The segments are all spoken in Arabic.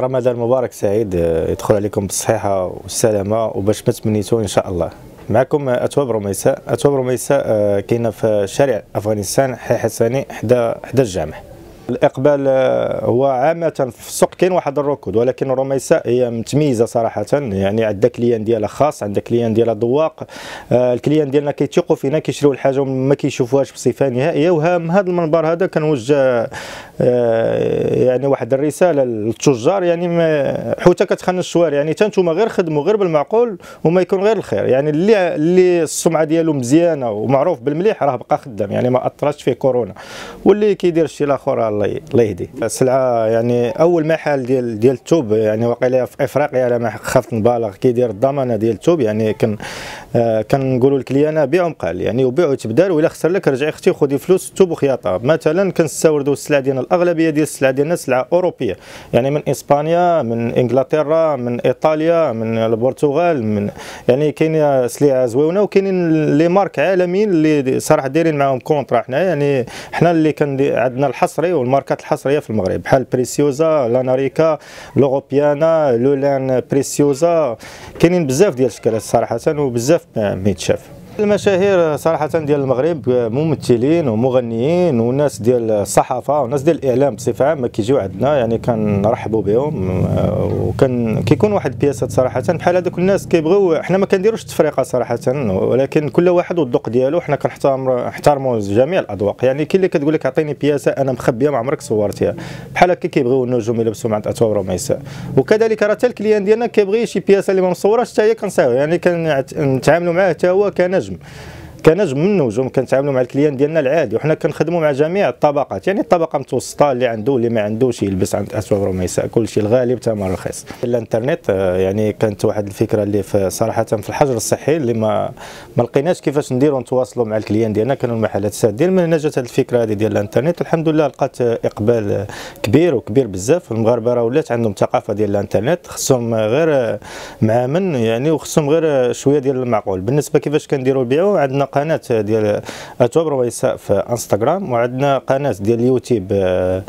رمضان مبارك سعيد يدخل عليكم بالصحة والسلامة وباش ما تمنيتوا إن شاء الله. معكم أتواب رميساء. أتواب رميساء كاينة في شارع أفغانستان حي حساني حدا حدا الجامع. الإقبال آه، هو عامة في السوق كاين واحد الركود ولكن رميساء هي متميزة صراحة يعني عندها clients ديالها خاص عندها clients ديالها ذواق آه، ال clients ديالنا كيتيقوا فينا كيشريو الحاجة ما كيشوفوهاش بصفة نهائية ومن هذا المنبر هذا كنوجه آه، يعني واحد الرسالة للتجار يعني حوتة كتخنز الشواري يعني حتى نتوما غير خدموا غير بالمعقول وما يكون غير الخير يعني اللي اللي السمعة ديالو مزيانة ومعروف بالمليح راه بقى خدام يعني ما اثرتش فيه كورونا واللي كيدير الشيء الآخر الله الله يهدي السلعة يعني أول محل ديال ديال التوب يعني واقيلا في افريقيا على ما خفت نبالغ كيدير الضمانة ديال التوب يعني كان آه كنقولوا لل cliente بيع ومقال يعني وبيع وتبدل ولا خسر لك رجعي أختي خذي فلوس التوب وخياطه مثلا كنستوردوا السلعة ديالنا الأغلبية ديال السلعة ديالنا سلعة أوروبية يعني من إسبانيا من إنجلترا من إيطاليا من البرتغال من يعني كاين سلعة زوينة وكاينين les marques عالميين اللي صراحة دايرين معاهم contrat حنا يعني حنا اللي كان عندنا الحصري والماركات الحصرية في المغرب. بحال بريسيوزا لاناريكا لوغوبيانا لولان بريسيوزا. كاينين بزاف ديال الاشكالات صراحة وبزاف ما يتشاف. المشاهير صراحة ديال المغرب ممثلين ومغنيين وناس ديال الصحافة وناس ديال الإعلام بصفة عامة كيجيو عندنا يعني كنرحبوا بهم وكان كيكون واحد البياسات صراحة بحال هذوك الناس كيبغيو حنا ما كنديروش التفرقة صراحة ولكن كل واحد والذوق ديالو حنا كنحترم نحترموا جميع الأذواق. يعني كاين اللي كتقول لك عطيني بياسة أنا مخبية ما عمرك صورتيها. بحال هكا كيبغيو النجوم يلبسوا مع أتواب رميساء وكذلك راه حتى ال client ديالنا كيبغي شي بياسة اللي ما مصورهاش حتى هي كنصايو يعني كنتعاملوا معاه حتى هو كنجم. même. كنجم من النجوم كنتعاملوا مع ال client ديالنا العادي وحنا كنخدموا مع جميع الطبقات. يعني الطبقة المتوسطه اللي عنده اللي ما عندوش يلبس عند أتواب رميساء كل شيء الغالي بثمن رخيص. الإنترنت آه، يعني كانت واحد الفكرة اللي في صراحة في الحجر الصحي اللي ما ما لقيناش كيفاش نديروا نتواصلوا مع ال clients ديالنا. كانوا المحلات سادين منين جات هذه الفكرة هذه ديال الإنترنت الحمد لله لقات إقبال كبير وكبير بزاف. المغاربة راه ولات عندهم ثقافة ديال الإنترنت خصهم غير معامن يعني وخصهم غير شوية ديال المعقول. بالنسبة كيفاش كنديروا البيع عندنا قناة ديال اتواب رميساء في إنستغرام وعندنا قناة ديال اليوتيوب آه،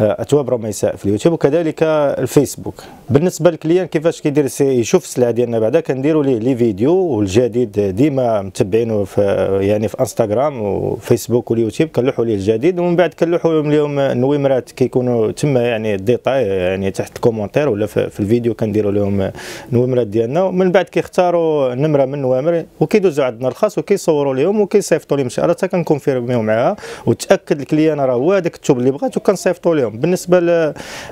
اتواب رميساء في اليوتيوب وكذلك الفيسبوك. بالنسبة لل client كيفاش كيدير يشوف السلعة ديالنا بعدا كنديروا ليه les vidéos والجديد ديما متبعينه في يعني في إنستغرام وفيسبوك واليوتيوب كنلوحوا ليه الجديد ومن بعد كنلوحوا لهم النويمرات كيكونوا تما يعني ديتاي يعني تحت ال commentaire ولا في الفيديو كنديروا لهم النويمرات ديالنا. ومن بعد كيختاروا نمرة من النوامر وكيدوزوا عندنا الخاص وكيصوروا لهم وكيصيفطوا لهم شي حتى كنكونفيرميو معاها وتأكد ال client راه هو هذاك التوب اللي بغات وكنصيفطوا لهم. اليوم. بالنسبة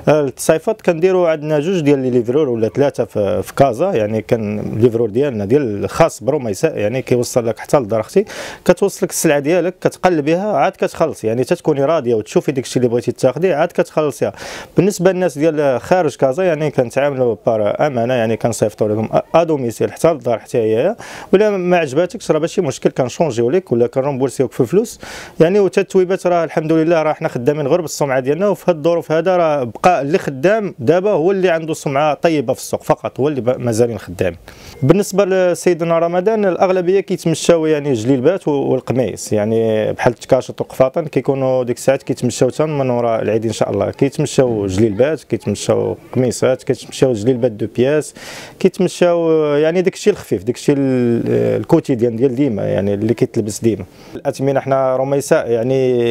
للتصيفات كنديروا عندنا جوج ديال les livreurs ولا ثلاثة في كازا يعني كان livreur ديالنا ديال خاص بروميساء يعني كيوصل لك حتى لدار أختي كتوصلك السلعة ديالك كتقلبيها عاد كتخلص. يعني تتكوني راضية وتشوفي داك الشيء اللي بغيتي تاخذيه عاد كتخلصيها. بالنسبة للناس ديال خارج كازا يعني كنتعاملوا par أمانة يعني كنصيفطوا لهم à domicile حتى للدار حتى هي ولا ما عجباتكش راه ماشي مشكل كنشونجيو لك ولا كنرومبورسيوك في فلوس يعني وتا التويبات راه الحمد لله راه حنا خدامين غير بالسمعة ديالنا وفي هاد الظروف هذا راه بقى اللي خدام دابا هو اللي عنده سمعة طيبة في السوق فقط هو اللي مازالين خدامين بالنسبة لسيدنا رمضان الأغلبية كيتمشاو يعني جليلبات والقميص. يعني بحال التكاشط والقفاطن كيكونوا ديك الساعات كيتمشاو حتى من وراء العيد إن شاء الله. كيتمشاو جليلبات كيتمشاو قميصات كيتمشاو جليلبات deux pièces كيتمشاو يعني داك الشيء الخفيف داك الشيء ال quotidien ديال ديما يعني اللي كيتلبس ديما. الأثمنة حنا رميساء يعني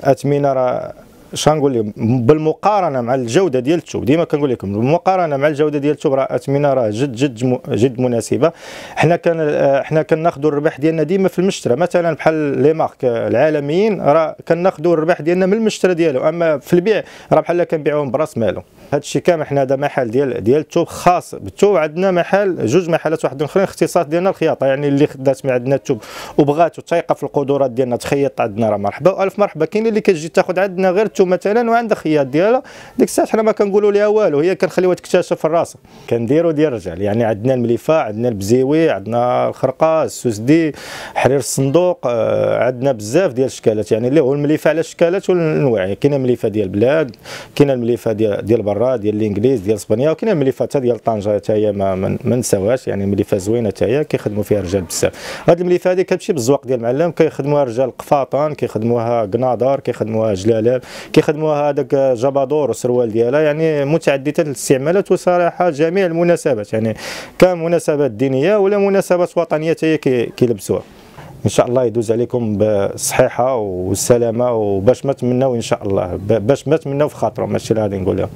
أثمنة راه شنقول لهم بالمقارنة مع الجودة ديال التوب ديما كنقول لكم بالمقارنة مع الجودة ديال التوب راه اثمنه راه جد جد جد مناسبة. حنا كان حنا كناخذوا الربح ديالنا ديما في المشترى. مثلا بحال les marques العالميين راه كناخذوا الربح ديالنا من المشترى ديالو. أما في البيع راه بحال كنبيعوهم براس مالو. هذا الشيء كامل حنا هذا محل ديال ديال التوب خاص بالتوب. عندنا محل جوج محلات واحد آخرين اختصاص ديالنا الخياطة. يعني اللي خدات من عندنا التوب وبغات تايقه في القدرات ديالنا تخيط عندنا راه مرحبا. وألف مرحبا. كاين اللي كتجي تاخذ عندنا غير التوب مثلا وعندها خياط ديالها. ديك الساعة حنا ما كنقولوا لها والو هي كنخليوها تكتشف الراس كنديروا ديال الرجال يعني عندنا المليفة عندنا البزيوي عندنا الخرقه السوسدي حرير الصندوق آه، عندنا بزاف ديال الاشكالات يعني اللي هو المليفة على الاشكالات والأنواع. كاينة مليفه ديال البلاد كاينة المليفة ديال ديال برا ديال الإنجليز ديال إسبانيا وكاينة المليفة حتى ديال طنجة حتى هي ما, ما نساوهاش يعني مليفة زوينة حتى هي كيخدموا فيها الرجال بزاف. هذه المليفة هذه كتمشي بالزواق ديال المعلم كيخدموها رجال قفاطان كيخدموها قناضر كيخدموها جلالاب. كيخدموها هذاك جبادور والسروال ديالها. يعني متعددة الاستعمالات وصراحة جميع المناسبات. يعني كان مناسبات دينية ولا مناسبات وطنية هي كيلبسوها. إن شاء الله يدوز عليكم بالصحيحه والسلامه وباش ما تمناو إن شاء الله. باش ما تمناو في خاطرهم. ماشي غادي نقولها.